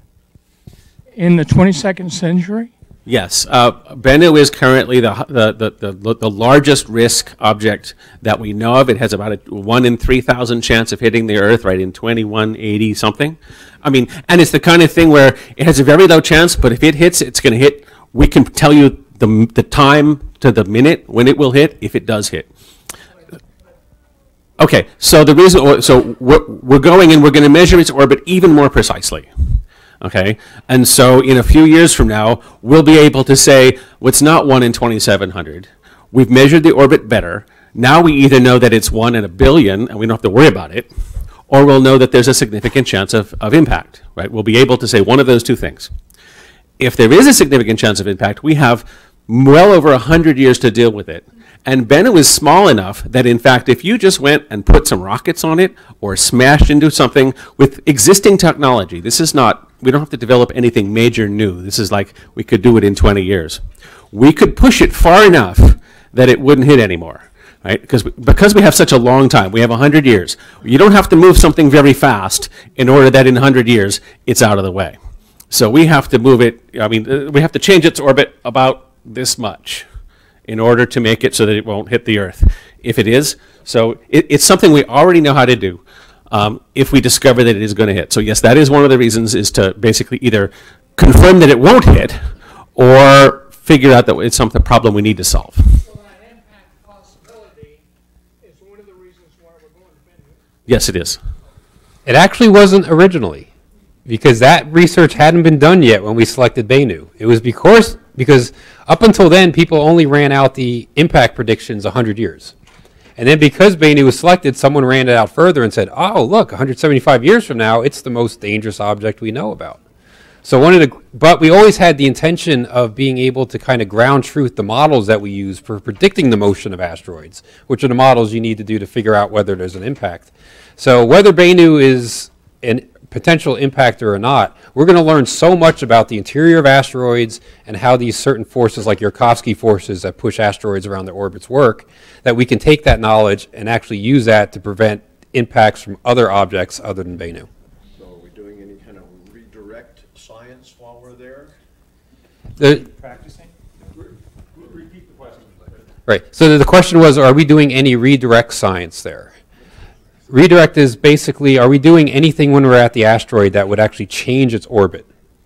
in the 22nd century? Yes, uh, Bennu is currently the, the, the, the, largest risk object that we know of. It has about a one in 3,000 chance of hitting the Earth right in 2180 something. I mean, and it's the kind of thing where it has a very low chance, but if it hits, it's going to hit. We can tell you the, the time to the minute when it will hit if it does hit. Okay, so the reason, so we're, we're going and we're going to measure its orbit even more precisely. Okay, and so in a few years from now, we'll be able to say what's not 1 in 2700. We've measured the orbit better. Now we either know that it's 1 in a billion and we don't have to worry about it, or we'll know that there's a significant chance of, of impact, right? We'll be able to say one of those two things. if there is a significant chance of impact, we have well over 100 years to deal with it. And Bennu is small enough that, in fact, if you just went and put some rockets on it or smashed into something with existing technology, this is not, we don't have to develop anything major new. This is like we could do it in 20 years. We could push it far enough that it wouldn't hit anymore. Right? Because, we, because we have such a long time, we have 100 years. You don't have to move something very fast in order that in 100 years it's out of the way. So we have to move it, I mean, uh, we have to change its orbit about this much in order to make it so that it won't hit the Earth. If it is, so it, it's something we already know how to do um, if we discover that it is going to hit. So yes, that is one of the reasons is to basically either confirm that it won't hit or figure out that it's some problem we need to solve. Yes, it is. It actually wasn't originally, because that research hadn't been done yet when we selected Bennu. It was because because up until then, people only ran out the impact predictions 100 years. And then because Bennu was selected, someone ran it out further and said, oh, look, 175 years from now, it's the most dangerous object we know about. So one of the, but we always had the intention of being able to kind of ground truth the models that we use for predicting the motion of asteroids, which are the models you need to do to figure out whether there's an impact. So whether Bennu is a potential impactor or not, we're going to learn so much about the interior of asteroids and how these certain forces like Yarkovsky forces that push asteroids around their orbits work, that we can take that knowledge and actually use that to prevent impacts from other objects other than Bennu. So are we doing any kind of redirect science while we're there? The, Practicing? Repeat the question. Right. So the question was, are we doing any redirect science there? Redirect is basically, are we doing anything when we're at the asteroid that would actually change its orbit?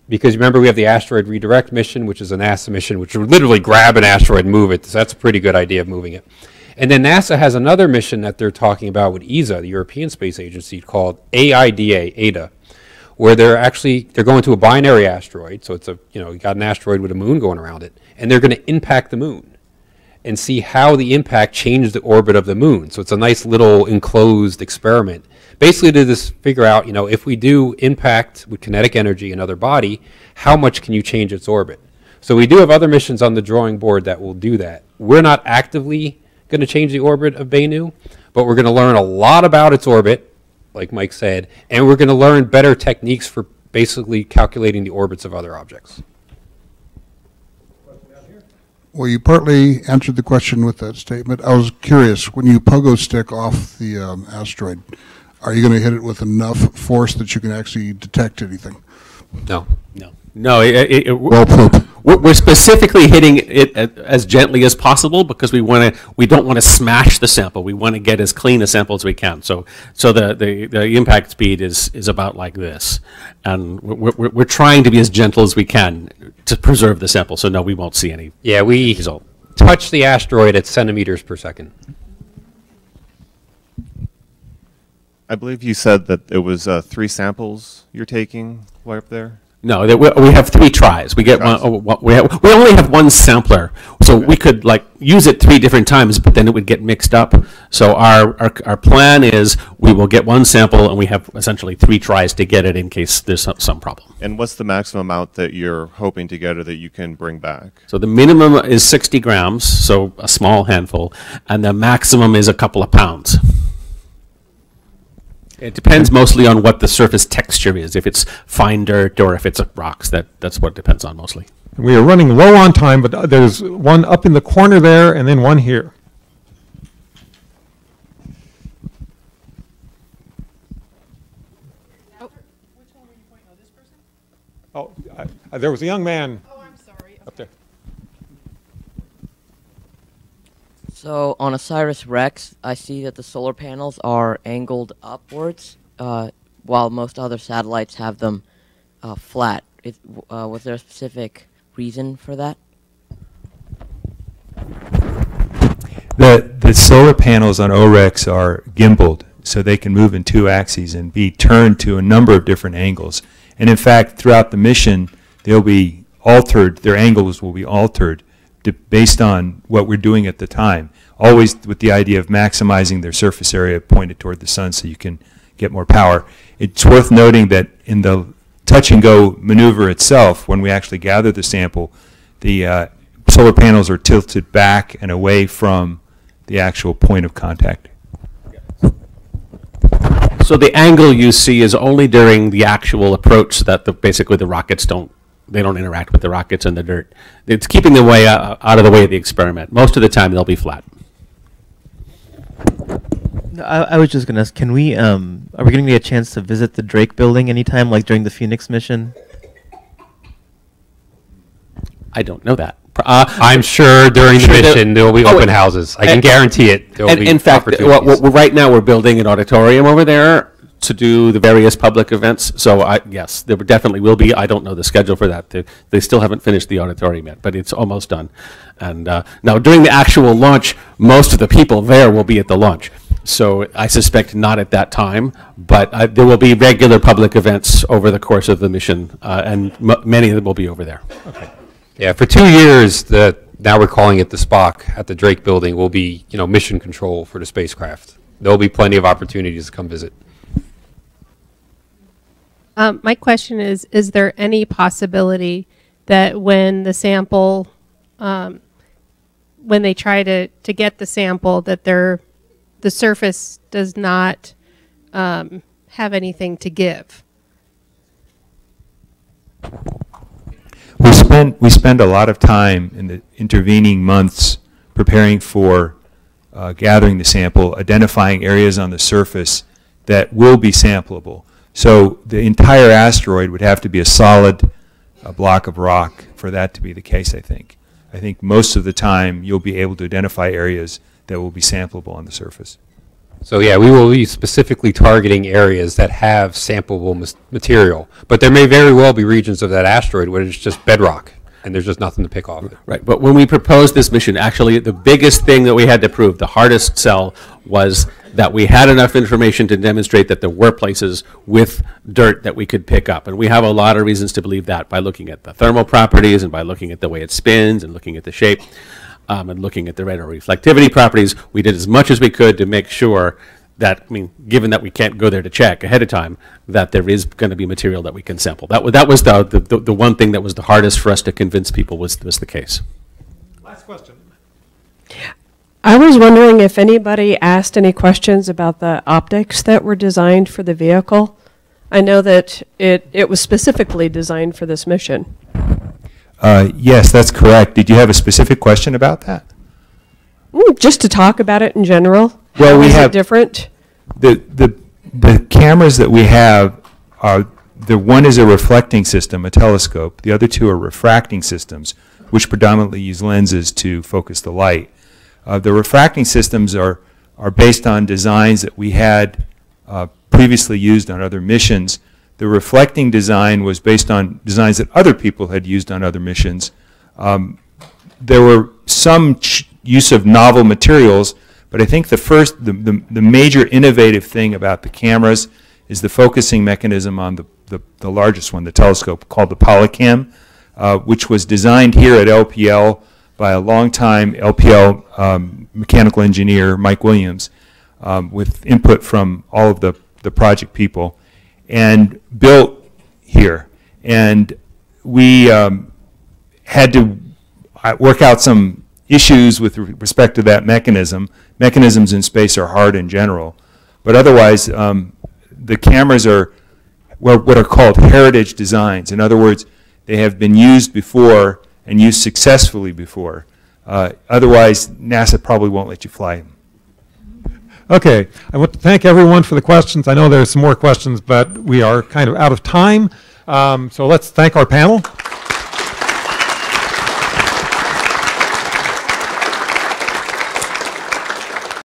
Because remember, we have the asteroid redirect mission, which is a NASA mission, which would literally grab an asteroid and move it. So that's a pretty good idea of moving it. And then NASA has another mission that they're talking about with ESA, the European Space Agency, called AIDA, ADA, where they're actually they're going to a binary asteroid. So it's a you know you got an asteroid with a moon going around it, and they're going to impact the moon and see how the impact changed the orbit of the moon. So it's a nice little enclosed experiment. Basically to just figure out, you know, if we do impact with kinetic energy another body, how much can you change its orbit? So we do have other missions on the drawing board that will do that. We're not actively going to change the orbit of Bennu, but we're going to learn a lot about its orbit, like Mike said, and we're going to learn better techniques for basically calculating the orbits of other objects. Well, you partly answered the question with that statement. I was curious, when you pogo stick off the um, asteroid, are you going to hit it with enough force that you can actually detect anything? No. No. No, it, it, it, Well put. we're, we're specifically hitting it as gently as possible because we want to. We don't want to smash the sample. We want to get as clean a sample as we can. So, so the, the, the impact speed is is about like this, and we're, we're, we're trying to be as gentle as we can to preserve the sample. So no, we won't see any. Yeah, we result. touch the asteroid at centimeters per second. I believe you said that it was uh, three samples you're taking while up there. No, that we, we have three tries. We get one, oh, we, have, we only have one sampler, so we could like use it three different times, but then it would get mixed up. So our, our, our plan is we will get one sample and we have essentially three tries to get it in case there's some, some problem. And what's the maximum amount that you're hoping to get or that you can bring back? So the minimum is 60 grams, so a small handful, and the maximum is a couple of pounds. It depends mostly on what the surface texture is, if it's fine dirt or if it's rocks. That, that's what it depends on mostly. We are running low on time, but uh, there's one up in the corner there and then one here. Oh, I- I- there was a young man. Up there. So on OSIRIS-REx, I see that the solar panels are angled upwards, uh, while most other satellites have them uh, flat. Is, uh, was there a specific reason for that? The, the solar panels on OREX are gimbaled, so they can move in two axes and be turned to a number of different angles. And in fact, throughout the mission, they'll be altered, their angles will be altered based on what we're doing at the time, always with the idea of maximizing their surface area pointed toward the sun so you can get more power. It's worth noting that in the touch and go maneuver itself, when we actually gather the sample, the uh, solar panels are tilted back and away from the actual point of contact. So the angle you see is only during the actual approach so that the, basically the rockets don't, they don't interact with the rockets and the dirt. It's keeping them way uh, out of the way of the experiment. Most of the time, they'll be flat. No, I, I was just gonna ask, can we, um, are we gonna get a chance to visit the Drake building anytime, like during the Phoenix mission? I don't know that. Uh, I'm sure during the Sure there- mission, there will be Oh, open houses. I can guarantee it. There will and be in fact, what, opportunities. what, right now we're building an auditorium over there to do the various public events. So I, yes, there definitely will be. I don't know the schedule for that. They, they still haven't finished the auditorium yet, but it's almost done. And uh, now during the actual launch, most of the people there will be at the launch. So I suspect not at that time, but uh, there will be regular public events over the course of the mission, uh, and many of them will be over there. Okay. Yeah, for two years, the, now we're calling it the SPOC at the Drake Building will be, you know, mission control for the spacecraft. There'll be plenty of opportunities to come visit. Um, my question is, is there any possibility that when the sample, um, when they try to, to get the sample, that the surface does not um, have anything to give? We spend, we spend a lot of time in the intervening months preparing for uh, gathering the sample, identifying areas on the surface that will be sampleable. So the entire asteroid would have to be a solid uh, block of rock for that to be the case, I think. I think most of the time you'll be able to identify areas that will be sampleable on the surface. So yeah, we will be specifically targeting areas that have sampleable material. But there may very well be regions of that asteroid where it's just bedrock and there's just nothing to pick off it. Right, but when we proposed this mission, actually, the biggest thing that we had to prove, the hardest sell, was that we had enough information to demonstrate that there were places with dirt that we could pick up. And we have a lot of reasons to believe that by looking at the thermal properties and by looking at the way it spins and looking at the shape um, and looking at the radar reflectivity properties. We did as much as we could to make sure that, I mean, given that we can't go there to check ahead of time, that there is going to be material that we can sample. That, that was the, the, the one thing that was the hardest for us to convince people was, was the case. Last question. I was wondering if anybody asked any questions about the optics that were designed for the vehicle. I know that it, it was specifically designed for this mission. Uh, yes, that's correct. Did you have a specific question about that? Mm, Just to talk about it in general. Well, How we is it have- different? The, the, the cameras that we have are, the one is a reflecting system, a telescope. The other two are refracting systems, which predominantly use lenses to focus the light. Uh, the refracting systems are, are based on designs that we had uh, previously used on other missions. The reflecting design was based on designs that other people had used on other missions. Um, there were some use of novel materials, but I think the first, the, the, the major innovative thing about the cameras is the focusing mechanism on the, the, the largest one, the telescope, called the Polycam, uh, which was designed here at LPL by a longtime LPL um, mechanical engineer, Mike Williams, um, with input from all of the, the project people, and built here. And we um, had to uh, work out some issues with respect to that mechanism. Mechanisms in space are hard in general, but otherwise, um, the cameras are what are called heritage designs. In other words, they have been used before and used successfully before. Uh, otherwise, NASA probably won't let you fly them. Okay, I want to thank everyone for the questions. I know there's some more questions, but we are kind of out of time. Um, so let's thank our panel.